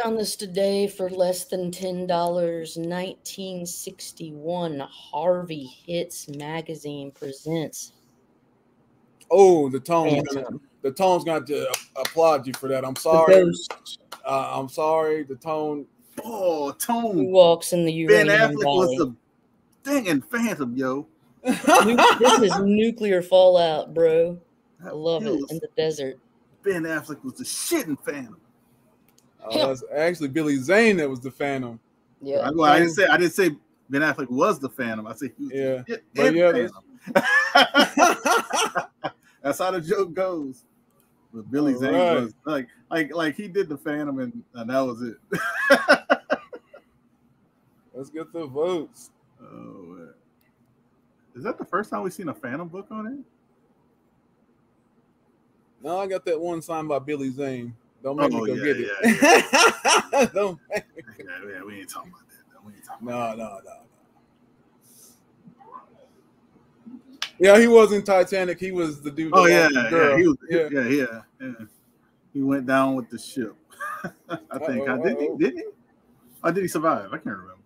Found this today for less than ten dollars. 1961 Harvey Hits magazine presents. Oh, the tone's gonna, Phantom. the tone's going to applaud you for that. I'm sorry. Uh, I'm sorry. The tone. Oh, tone. who Tone. walks in the uranium Ben uranium Affleck was valley. the dang Phantom, yo. This is nuclear fallout, bro. I love it was- in the desert. Ben Affleck was the shit in Uh, Phantom. Oh, that's actually Billy Zane that was the Phantom. Yeah. I, well, I didn't say I didn't say Ben Affleck was the Phantom. I said he was Yeah. the shit But yeah, that's- Phantom. That's how the joke goes. But Billy Zane Alright. was like, like, like he did the Phantom, and, and that was it. Let's get the votes. oh, man. is that the first time we've seen a Phantom book on it? No, I got that one signed by Billy Zane. Don't make Oh, me go yeah, get yeah, it. Don't make me- Yeah, yeah, we ain't talking about that. though. We ain't talking no, about no, no, no. Yeah, he was in Titanic. He was the dude. Oh yeah, yeah, he was, yeah. yeah, yeah, yeah. He went down with the ship. I think. Uh-oh, didn't he? Didn't he? Or did he survive? I can't remember.